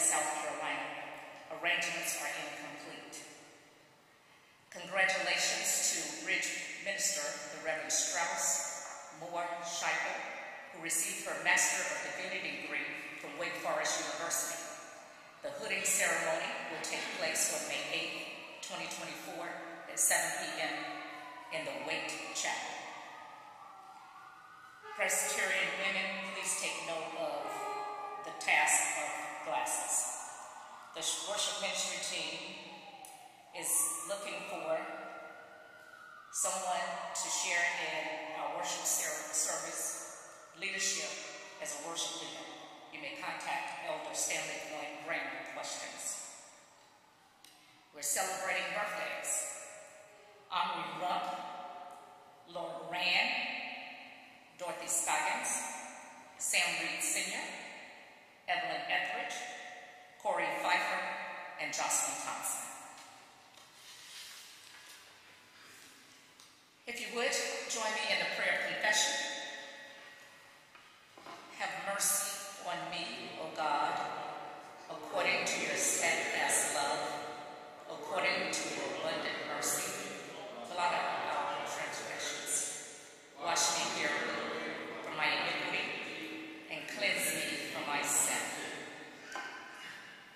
South Carolina. Arrangements are incomplete. Congratulations to Ridge Minister, the Reverend Strauss Moore Scheitel, who received her Master of Divinity degree from Wake Forest University. The hooding ceremony will take place on May 8, 2024 at 7 p.m. in the Wait Chapel. Presbyterian women, please take note of the task of glasses. The worship ministry team is looking for someone to share in our worship service leadership as a worship leader. You may contact Elder Stanley Graham with questions. We're celebrating birthdays. Omri Rupp, Lord Rand, Dorothy Scoggins, Sam Reed Sr., Evelyn Etheridge, Corey Pfeiffer, and Jocelyn Thompson. If you would, join me in the prayer of confession. Have mercy on me, O God, according to your steadfast love, according to your abundant mercy. Blot out our transgressions. Wash me purely from my iniquity and cleanse me from my sin.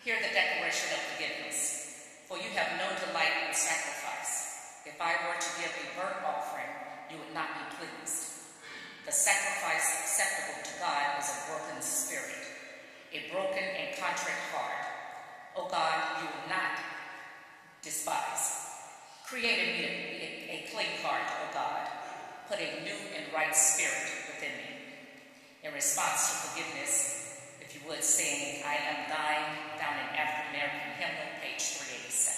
Hear the declaration of forgiveness, for you have no delight in sacrifice. If I were to give a burnt offering, you would not be pleased. The sacrifice acceptable to God is a broken spirit, a broken and contrite heart. O God, you will not despise. Create in me a, a clean heart, O God. Put a new and right spirit within me. In response to forgiveness, if you would, sing I Am Thine, found in African American Hymnal, page 387.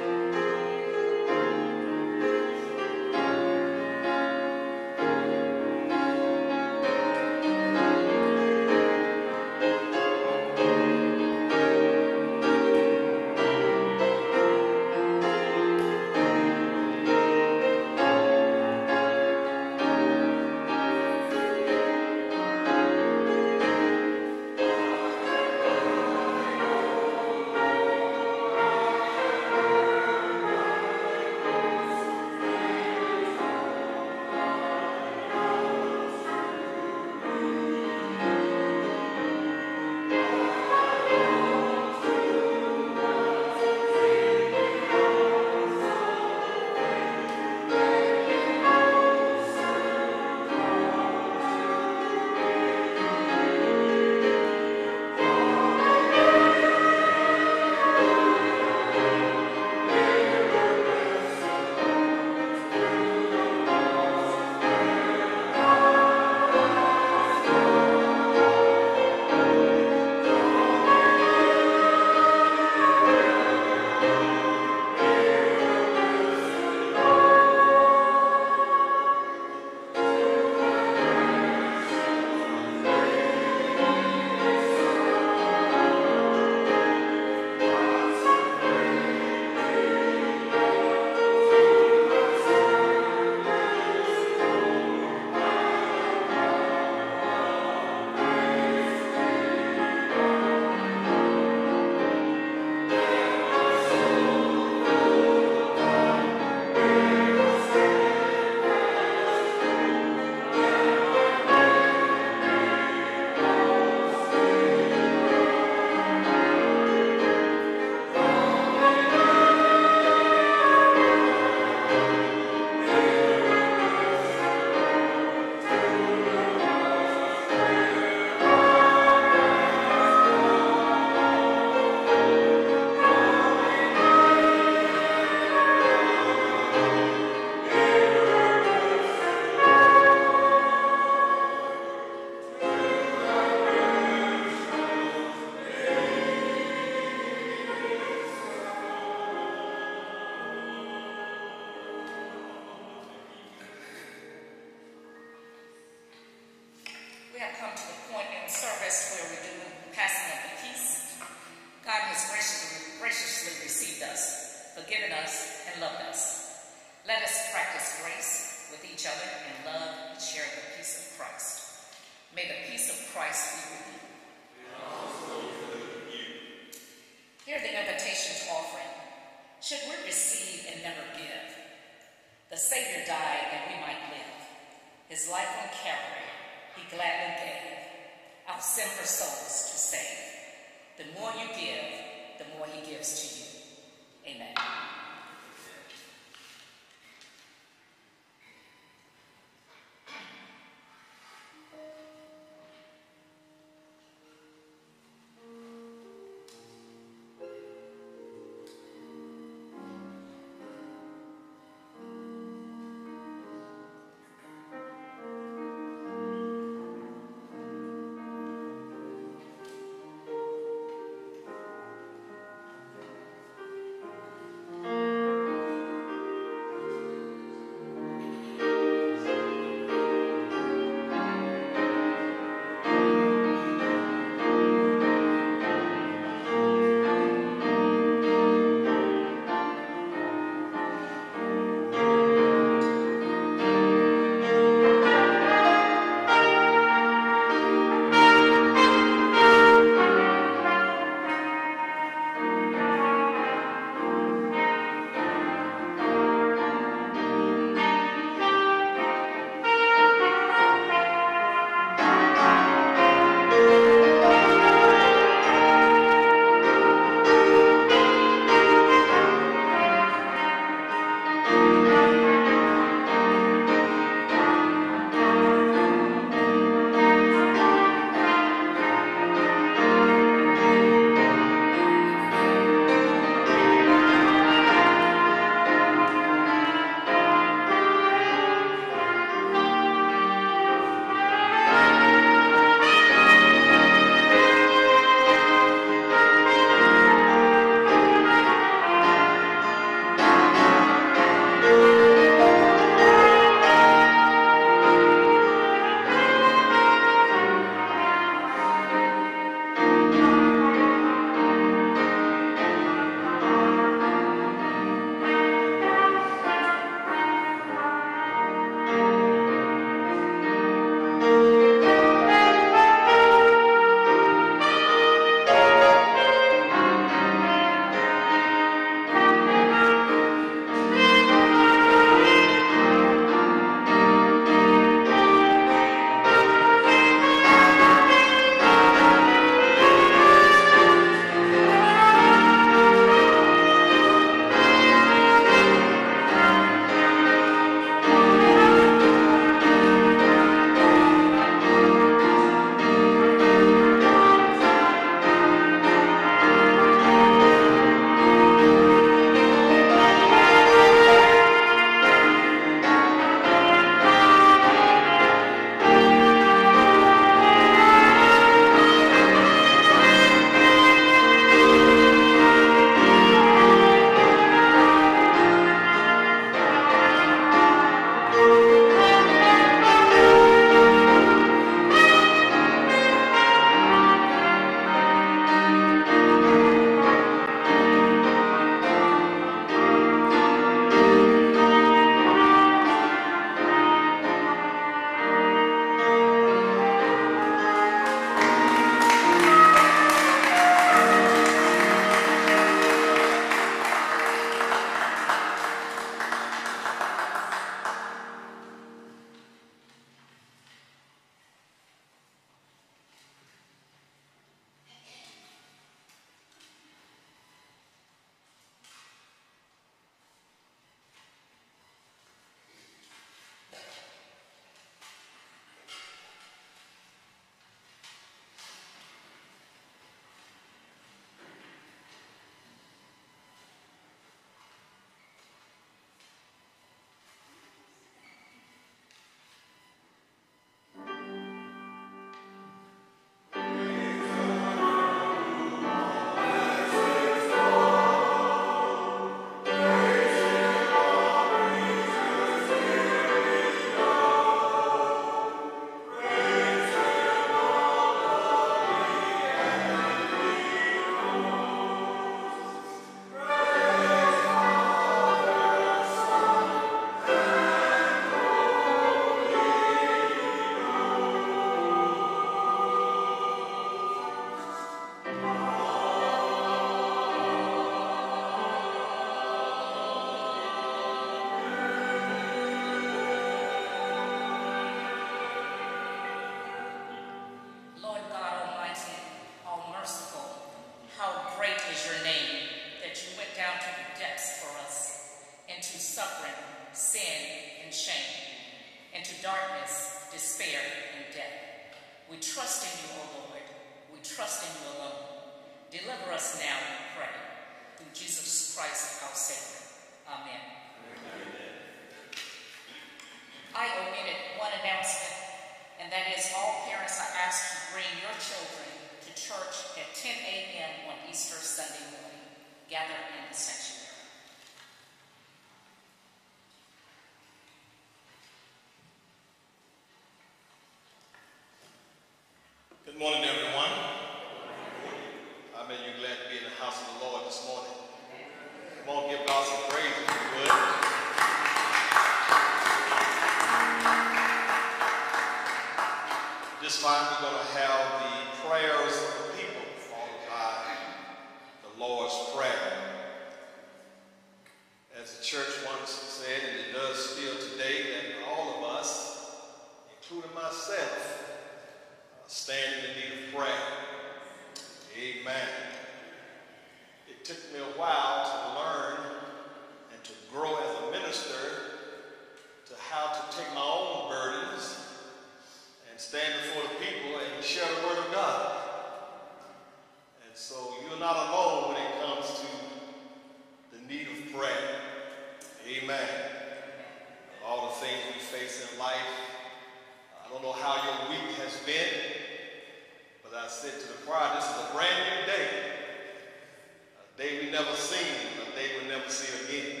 never see again.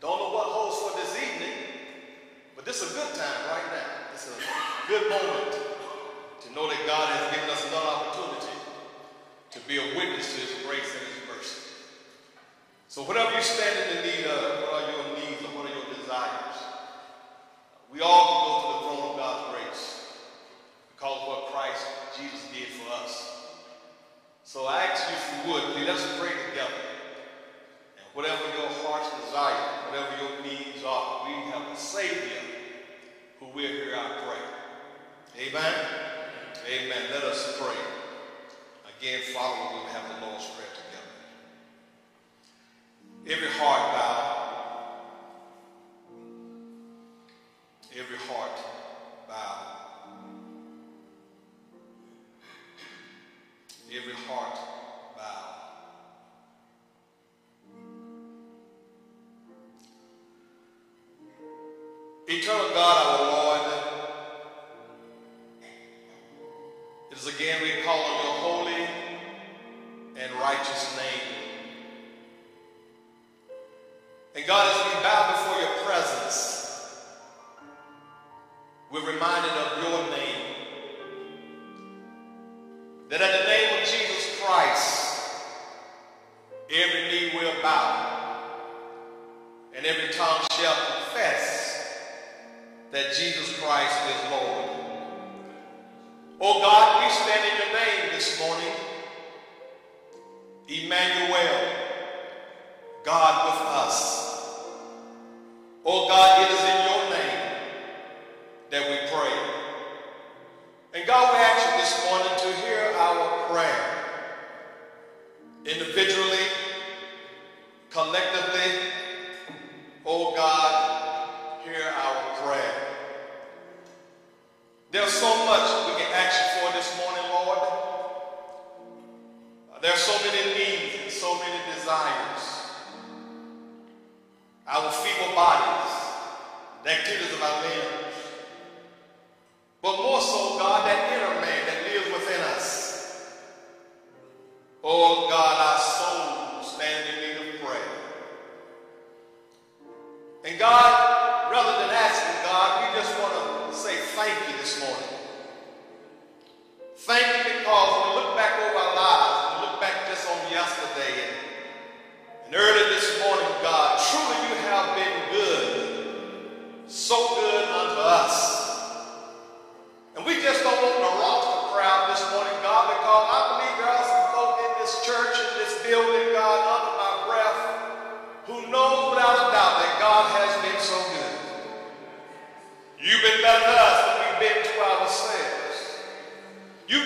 Don't know what holds for this evening, but this is a good time right now. It's a good moment to know that God has given us another opportunity to be a witness to his grace and his mercy. So whatever you stand in the need of, what are your needs or what are your desires? We all can go to the throne of God's grace because of what Christ Jesus did for us. So I ask you if you would, let us pray together whatever your heart's desire, whatever your needs are, we have a Savior who will hear our prayer. Amen? Amen. Let us pray. Again, Father, we'll have the Lord's Prayer together. Every heart bow. Every heart bow. Every heart eternal God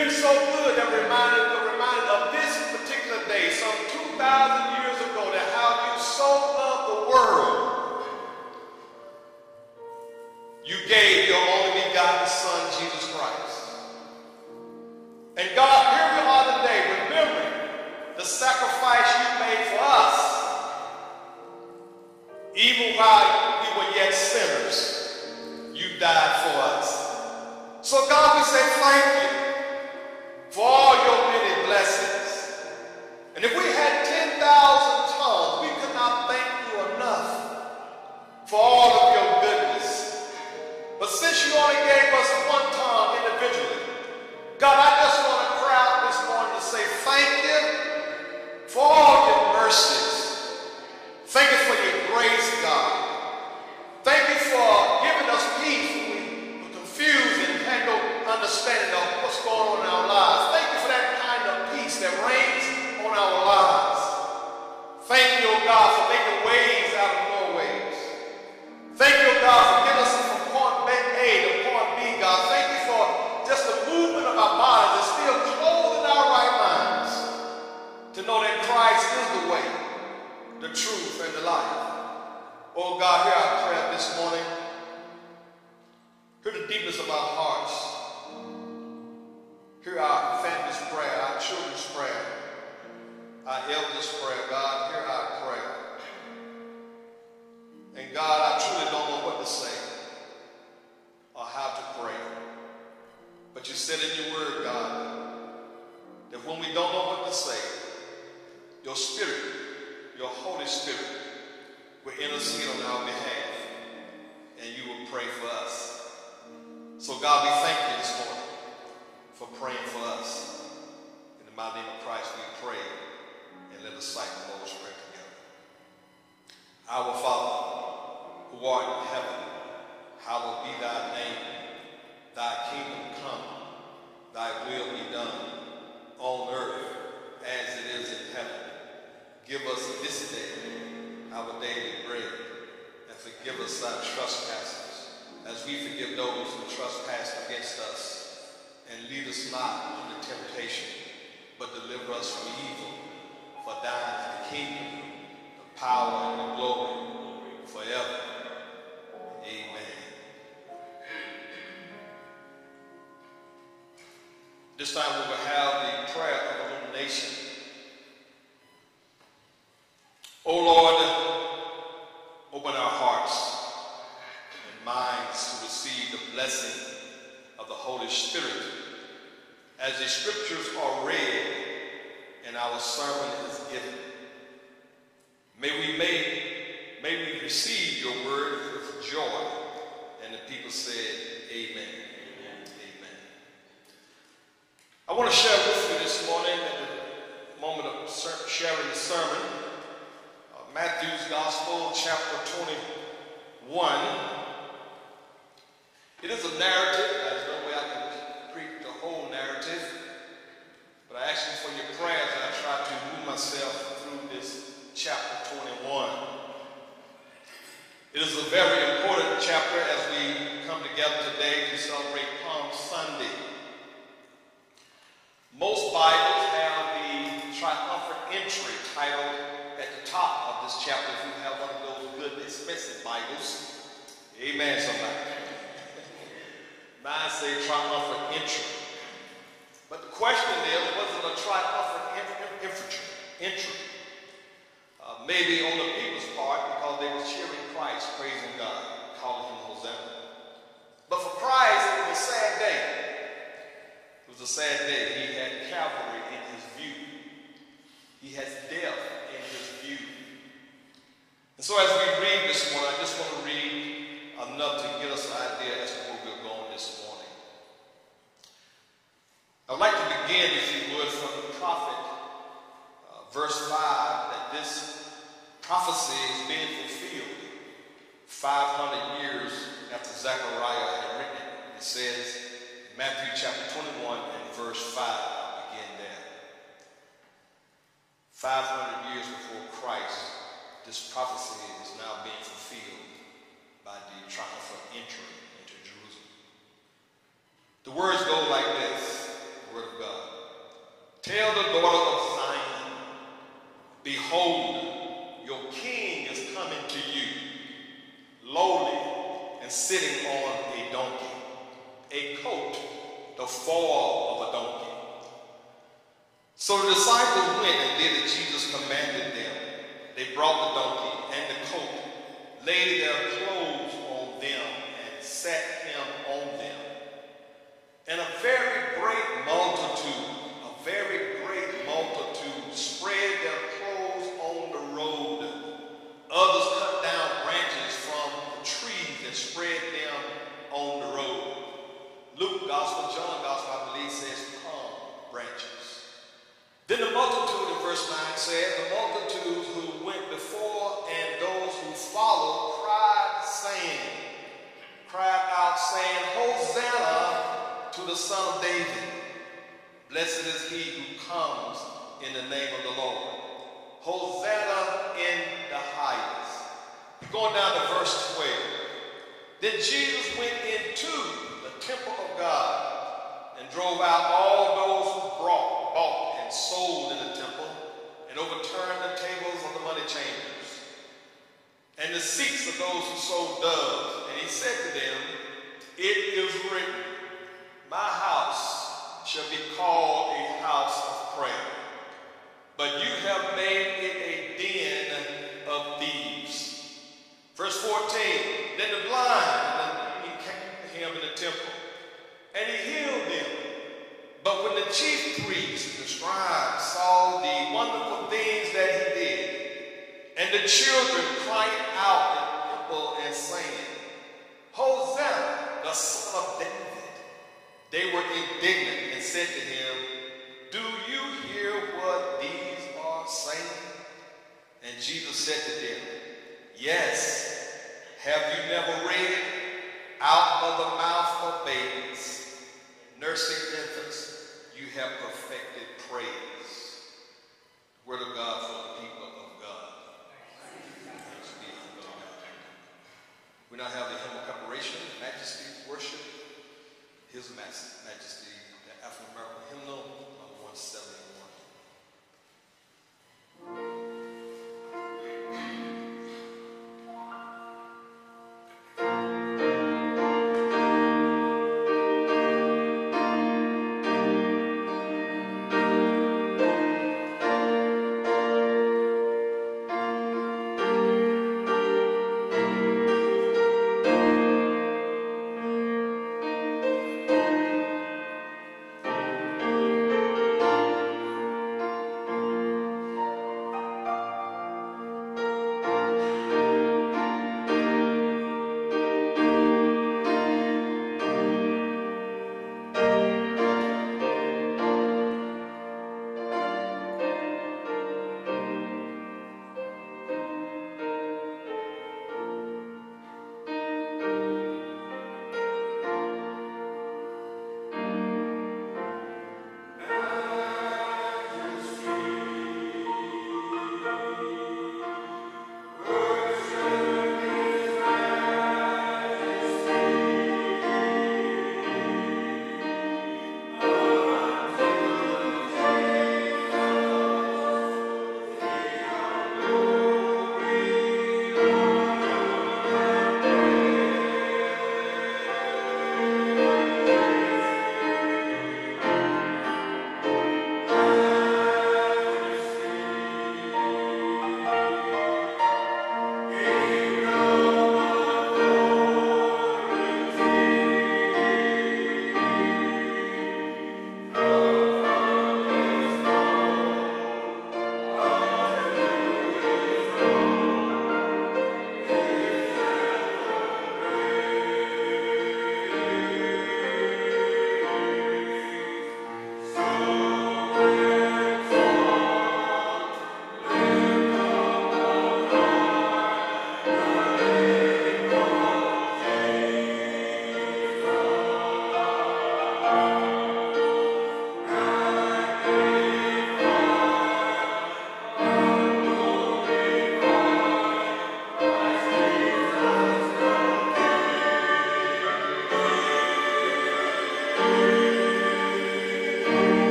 been so good that reminded, reminded of this particular day some 2,000 years minds to receive the blessing of the Holy Spirit as the scriptures are read and our sermon is given. May we may, may we receive your word with joy. And the people said, Amen. Amen. Amen. I want to share with you this morning at the moment of sharing the sermon uh, Matthew's Gospel, chapter 21. It is a narrative. There's no way I can preach the whole narrative. But I ask you for your prayers and I try to move myself through this chapter 21. It is a very important chapter as we come together today to celebrate Palm Sunday. Most Bibles have the triumphant entry titled at the top of this chapter if you have one of those good expensive Bibles. Amen, somebody. Mine say triumphant entry. But the question is, was it a triumphant entry? entry? Uh, maybe on the people's part because they were cheering Christ, praising God, calling him Hosanna. But for Christ, it was a sad day. It was a sad day. He had Calvary in his view. He has death in his view. And so as we read this morning, I just want to read enough to get us an idea as to where we're going this morning. I'd like to begin, if you would, from the prophet, uh, verse 5, that this prophecy is being fulfilled 500 years after Zechariah had written it. It says, Matthew chapter 21 and verse 5, I'll begin there. 500 years before Christ, this prophecy is now being fulfilled by the triumphant entry into Jerusalem. The words go like this, word of God. Tell the daughter of Zion, behold, your king is coming to you, lowly and sitting on a donkey, a coat, the fall of a donkey. So the disciples went and did as Jesus commanded them. They brought the donkey and the coat, laid their clothes on them, and sat. And a very great multitude, a very great multitude spread their clothes on the road. Others cut down branches from the trees and spread them on the road. Luke Gospel, John Gospel, I believe, says palm branches. Then the multitude in verse 9 says, the multitudes who went before and those who followed cried, saying, cried out, saying, Hosanna to the Son of David. Blessed is he who comes in the name of the Lord. Hosanna in the highest. Going down to verse 12. Then Jesus went into the temple of God and drove out all those who brought, bought, and sold in the temple and overturned the tables of the money changers and the seats of those who sold doves. And he said to them, It is written, My house shall be called a house of prayer, but you have made it a den of thieves. Verse 14, then the blind, to him in the temple, and he healed them. But when the chief priests and the scribes saw the wonderful things that he did, and the children crying out in the temple and saying, Hosanna, the son of David, they were indignant and said to him, Do you hear what these are saying? And Jesus said to them, Yes. Have you never read it? Out of the mouth of babes, nursing infants, you have perfected praise. Word of God for the people of God. We now have the hymn of preparation, majesty, worship, His Majesty, the African American hymnal, number uh, 171.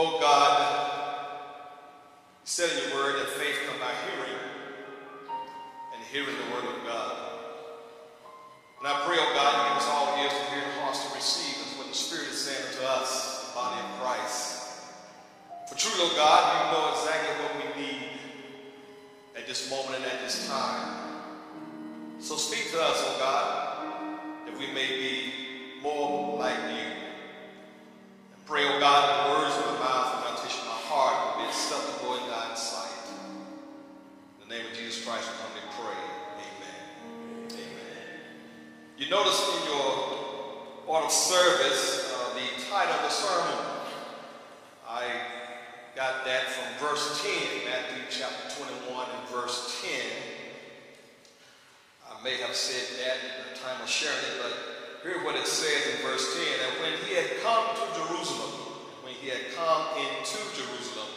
Oh God, you said in your Word that faith comes by hearing, and hearing the Word of God. And I pray, oh God, you give us all ears to hear and hearts to receive as what the Spirit is saying unto us, the body of Christ. For truly, oh God, you know exactly what we need at this moment and at this time. So speak to us, oh God, You notice in your order of service uh, the title of the sermon. I got that from verse 10, Matthew chapter 21 and verse 10. I may have said that in the time of sharing it, but hear what it says in verse 10. And when he had come to Jerusalem, when he had come into Jerusalem,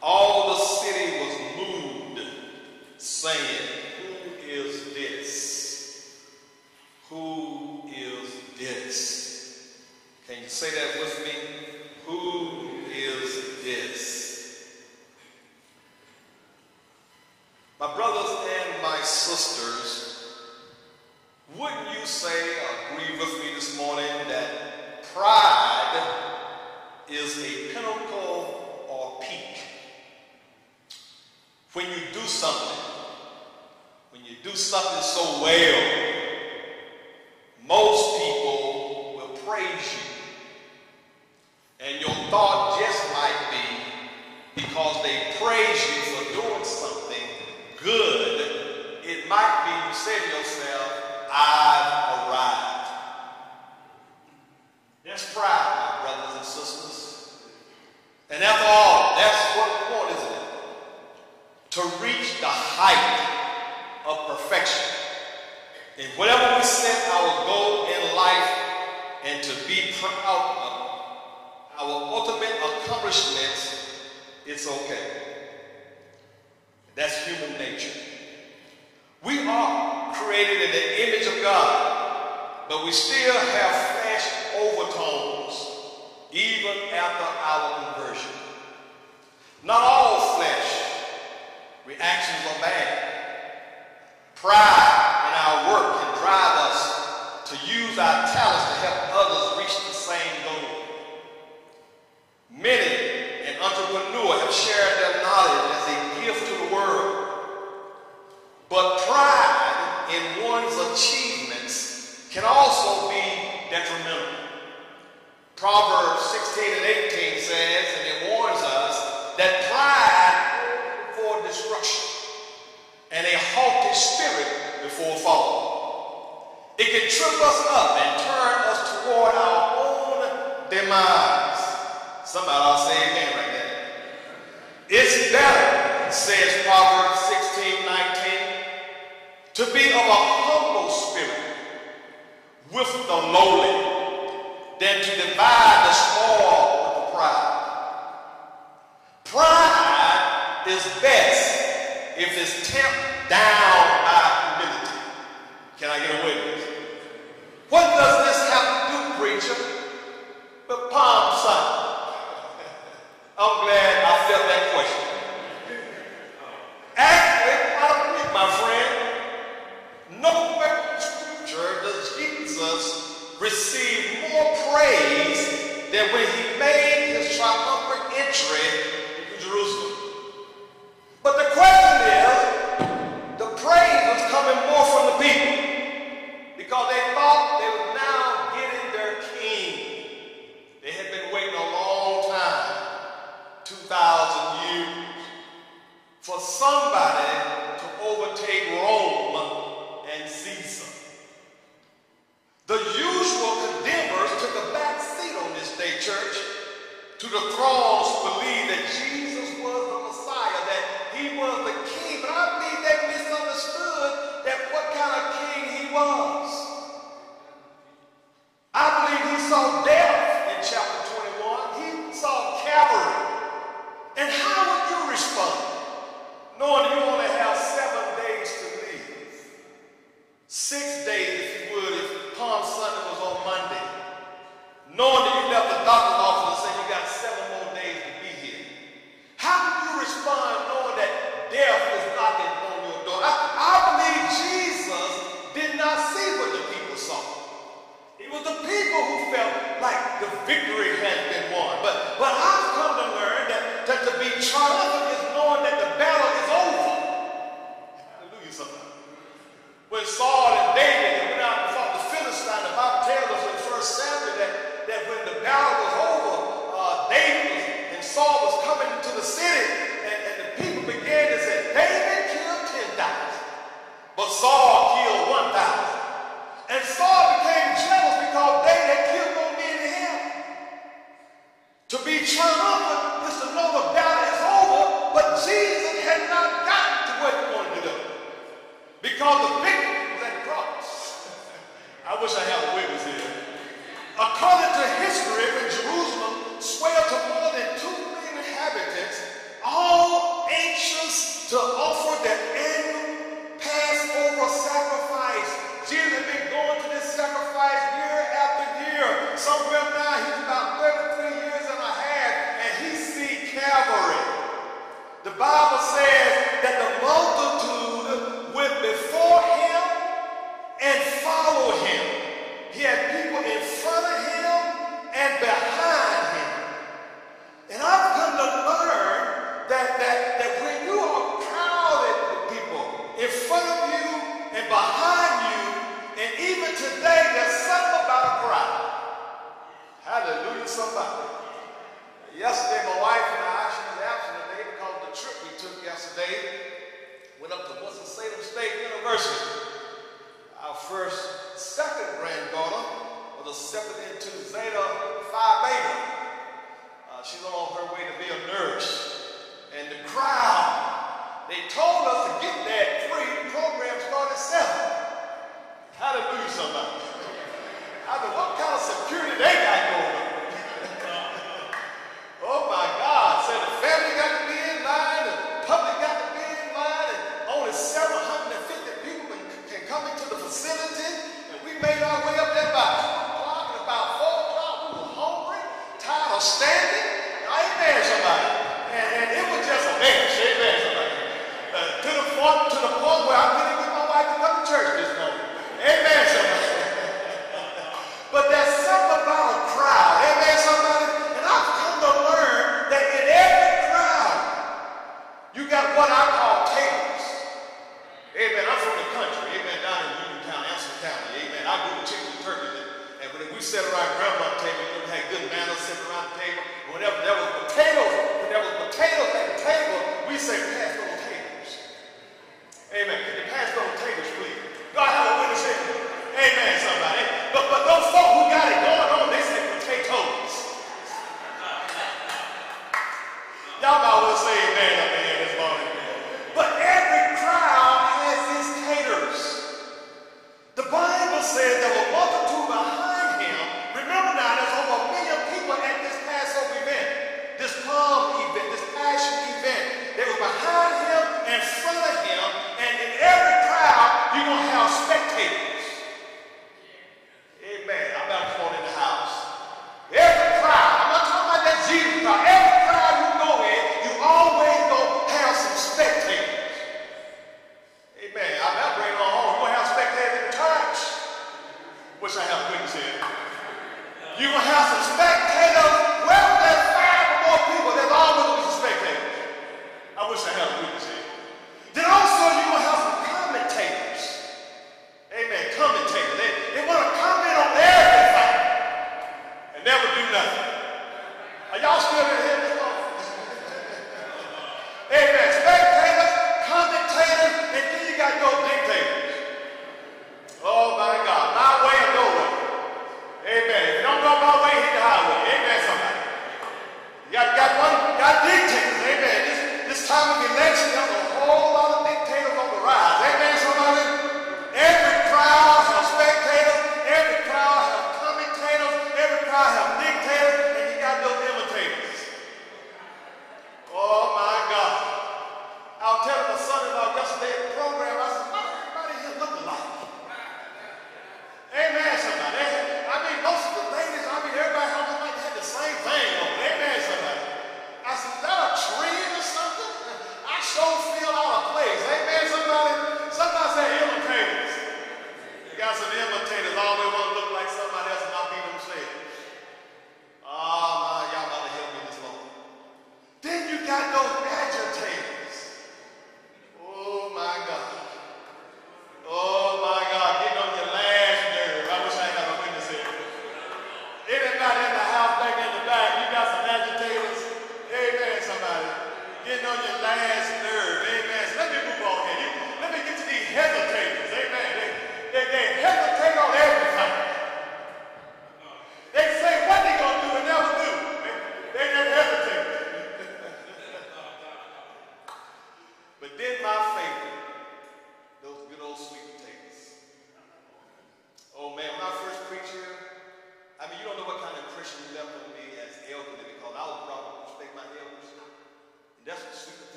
all the city was moved, saying, say that with me? Who is this? My brothers and my sisters, wouldn't you say, agree with me this morning, that pride is a pinnacle or peak? When you do something, when you do something so well, most people will praise you. And your thought just might be because they praise you for doing something good, it might be you say to yourself, I've arrived. That's pride, my brothers and sisters. And after all, that's what we want, isn't it? To reach the height of perfection. In whatever we set our goal in life and to be proud of our ultimate accomplishments, it's okay. That's human nature. We are created in the image of God, but we still have flesh overtones even after our conversion. Not all flesh reactions are bad. Pride in our work can drive us to use our talents to help others reach the same goal. Many an entrepreneur have shared their knowledge as a gift to the world. But pride in one's achievements can also be detrimental. Proverbs 16 and 18 says, and it warns us, that pride before destruction and a haughty spirit before fall. It can trip us up and turn us toward our own demise. Somebody ought to say amen right there. It's better, says Proverbs 16, 19, to be of a humble spirit with the lowly than to divide the spoil with the proud. Pride is best if it's tamped down by humility. Can I get a witness? What does this have to do, preacher? But Palm Sunday. I'm glad I felt that question. Actually, I my friend. Nowhere in Scripture does Jesus receive more praise than when he made his triumphant entry into Jerusalem. But the question The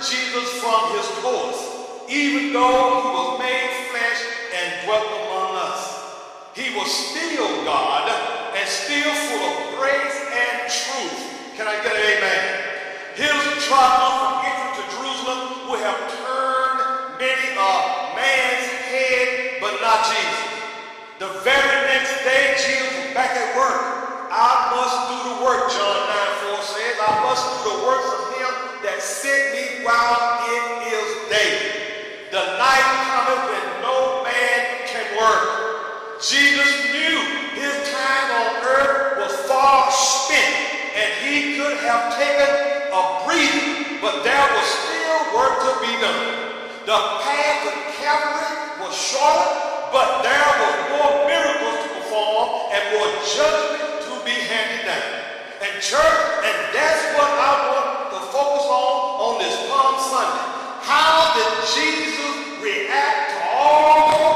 Jesus from his course, even though he was made flesh and dwelt among us. He was still God and still full of grace and truth. Can I get an amen? His triumph from entry to Jerusalem would have turned many a man's head, but not Jesus. The very next day, Jesus was back at work. I must do the work, John 9 4 says. I must do the works of him that sent me while it is day. The night cometh when no man can work. Jesus knew his time on earth was far spent, and he could have taken a breather, but there was still work to be done. The path to Calvary was shorter, but there was more miracles to perform and more judgment to be handed down. And church, and that's what I want focus on on this Palm Sunday. How did Jesus react to all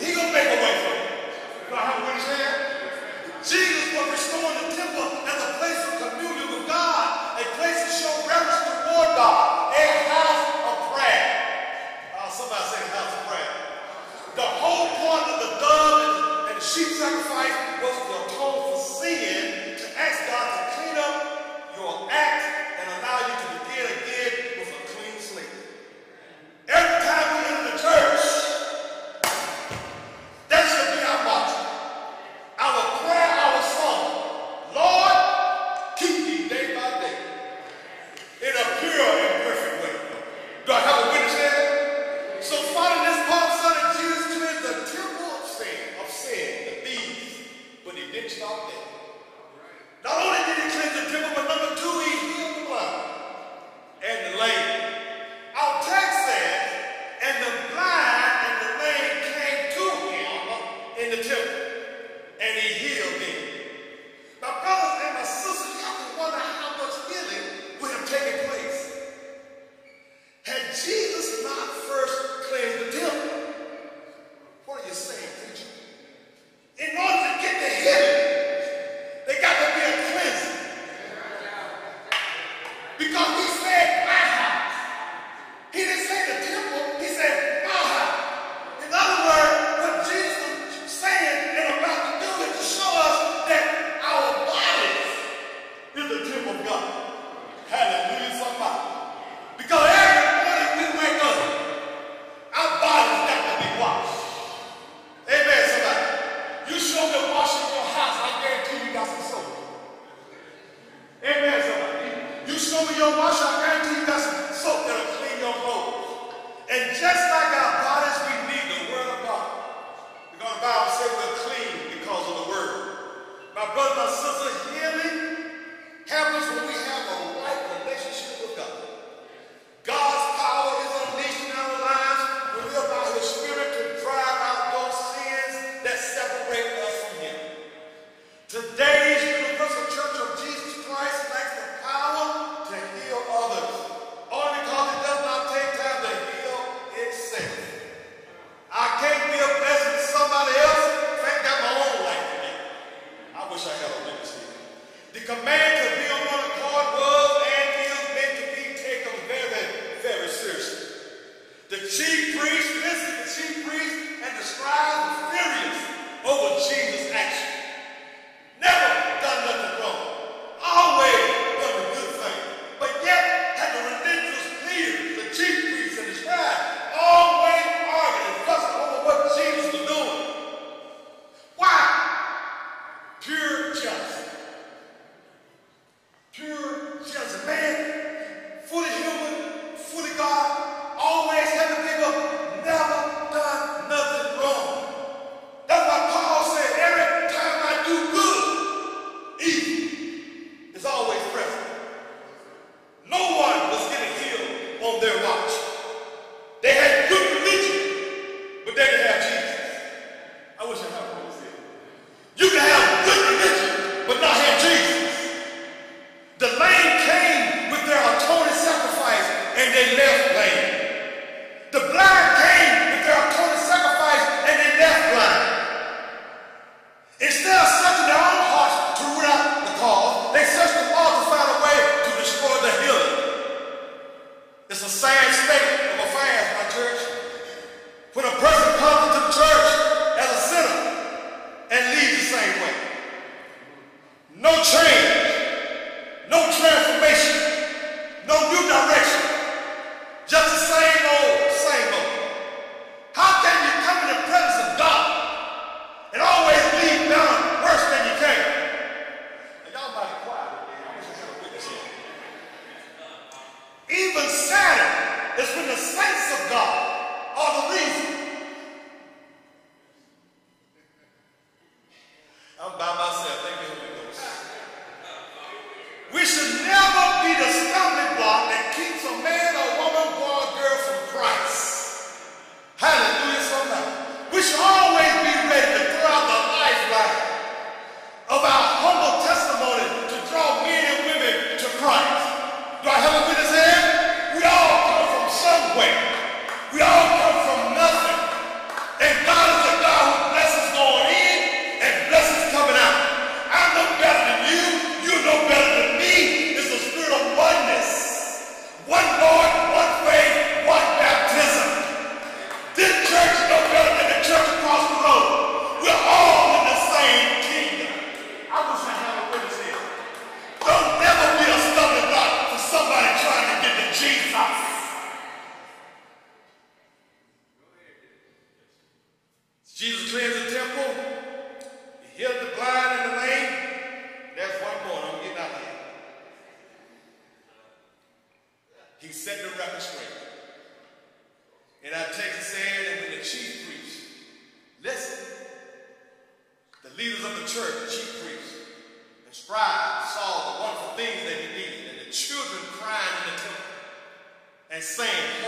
He gonna make a way for you. You know how to win his? Jesus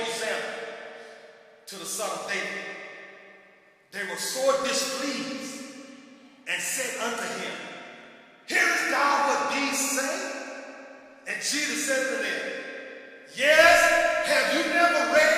Hosanna to the son of David. They were sore displeased and said unto him, Hearest thou what these say? And Jesus said to them, Yes, have you never read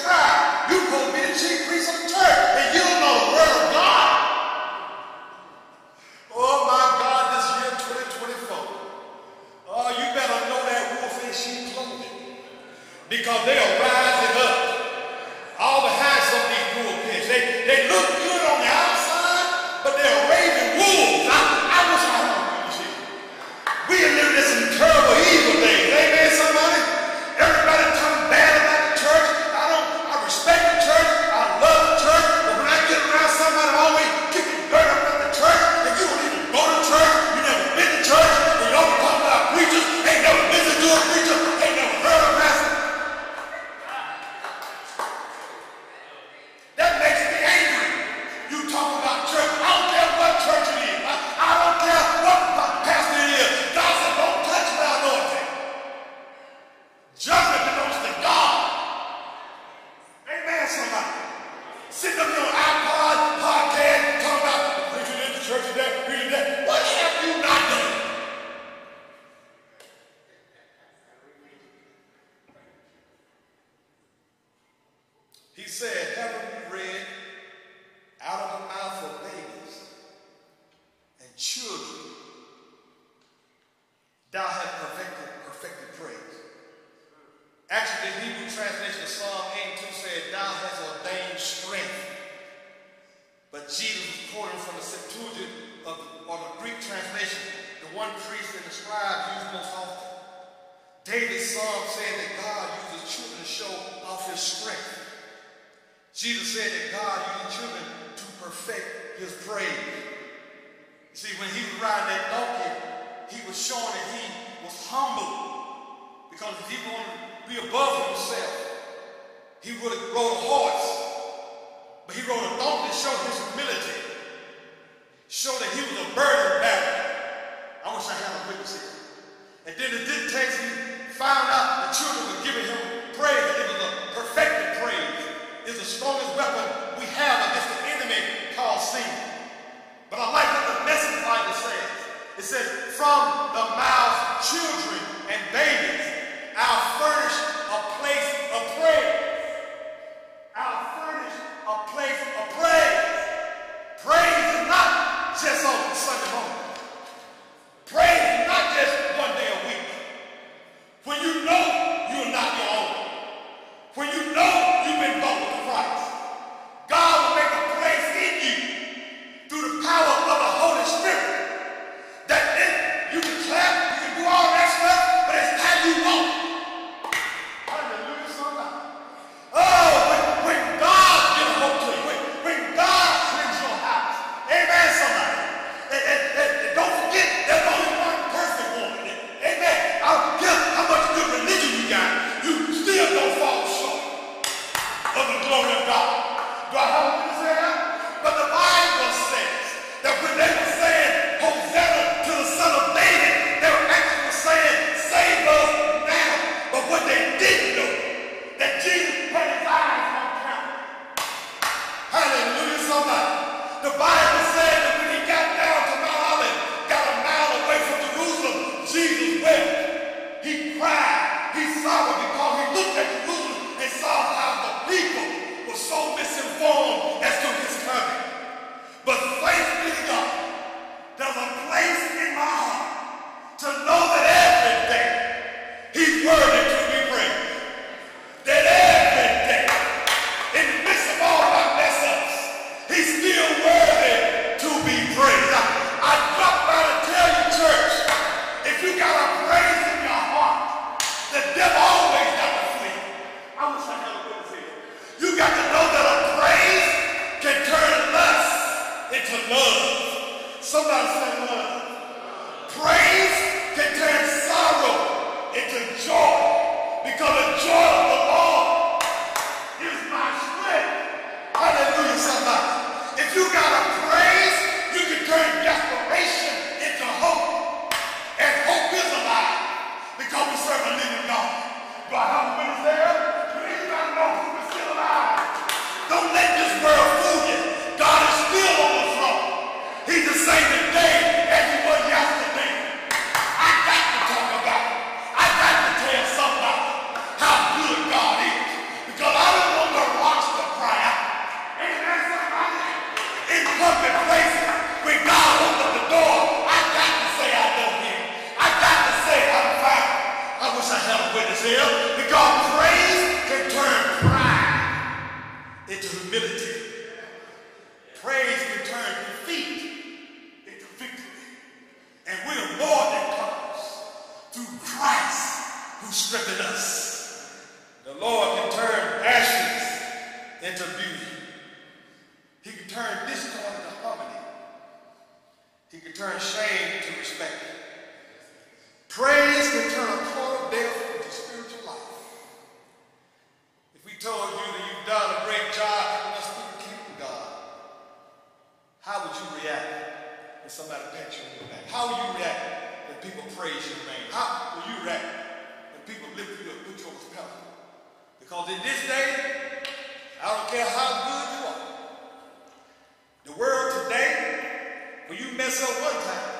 church. Up one time,